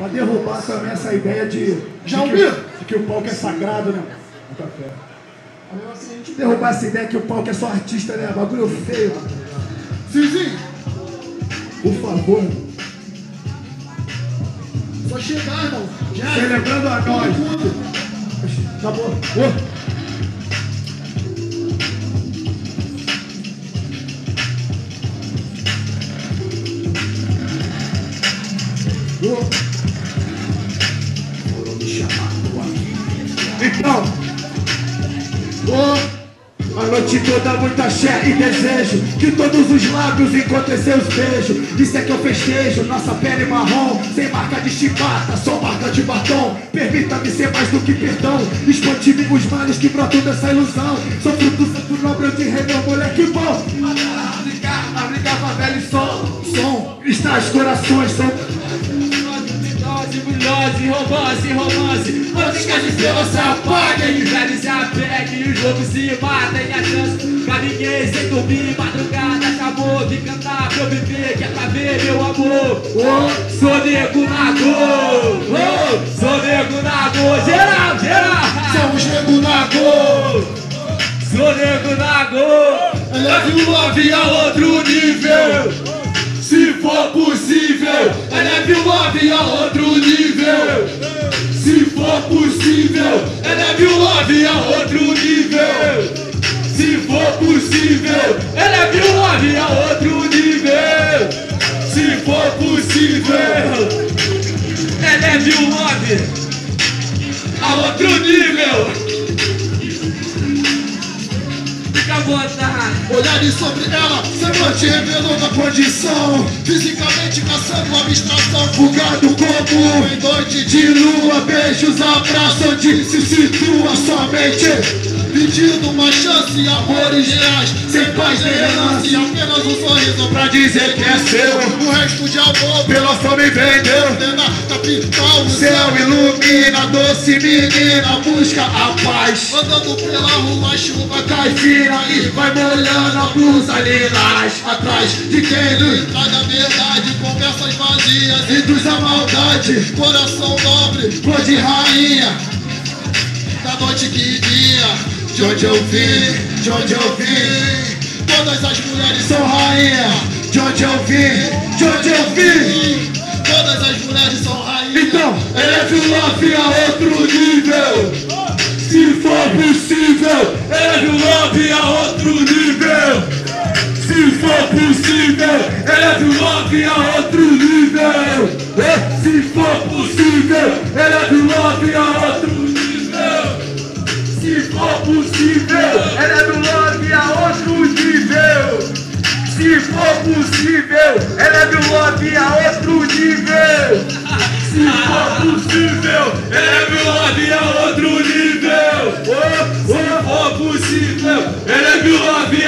Pra derrubar também essa ideia de, de, que, de que o palco é sagrado, né? Muita fé. Derrubar essa ideia que o palco é só artista, né? Bagulho feio. Zizinho, Por favor. só chegar, irmão. Já. Celebrando a nós. Acabou. Ô. Então, a noite toda muita axé e desejo Que todos os lábios encontrem seus beijos Isso é que eu festejo, nossa pele marrom Sem marca de chibata, só marca de batom Permita-me ser mais do que perdão Expande-me os males que brotam dessa ilusão Sou fruto santo nobre de rei, meu moleque bom A brincar, a brincar, favela e som Som, cristais, corações, são romance, romance Quantos quer dizer você apaga E os velhos se apegam e os lobos se matam E a chance pra ninguém sem dormir Madrugada chamou, vim cantar pra eu viver. Quer pra ver meu amor? Oh, Sou nego na dor. Oh, Sou nego na dor. Geral, geral. Somos nego na cor. Sou nego na dor. Eleve o love a outro nível. Se for possível Eleve o love a outro nível Se possível. Eleve o love a outro nível. Se for possível Eleve o love a outro nível. Se for possível Eleve o love a outro nível Olhares sobre ela, semblante revelando a condição. Fisicamente caçando abstração, fugado como em noite de lua. Beijos, abraço onde se situa somente. Pedindo uma chance, amores reais, sem paz nem relance. Apenas um sorriso pra dizer que é seu. O resto de amor, Pela fome vendeu capital, o Céu ilumina, doce menina, busca a paz. Andando pela rua, chuva cai fina e vai molhando a blusa lilás. Atrás de quem nos Traz a verdade, conversas vazias induz a maldade. Coração nobre, Cor de rainha, da noite que dia de onde eu vim, de onde eu vim. Todas as mulheres Sou rainha, de onde eu vim, de onde eu vim. Todas as mulheres são rainhas Então, eleve o love a outro nível. Se for possível, eleve o love a outro nível. Se for possível, eleve o love a outro nível. É, Se for possível, eleve o love possível, ela é do lobby a outros nível. Se for possível, ela é do lobby a outro nível. Se for possível, ela é do lobby a é outro nível. Se for possível, ela é do lobby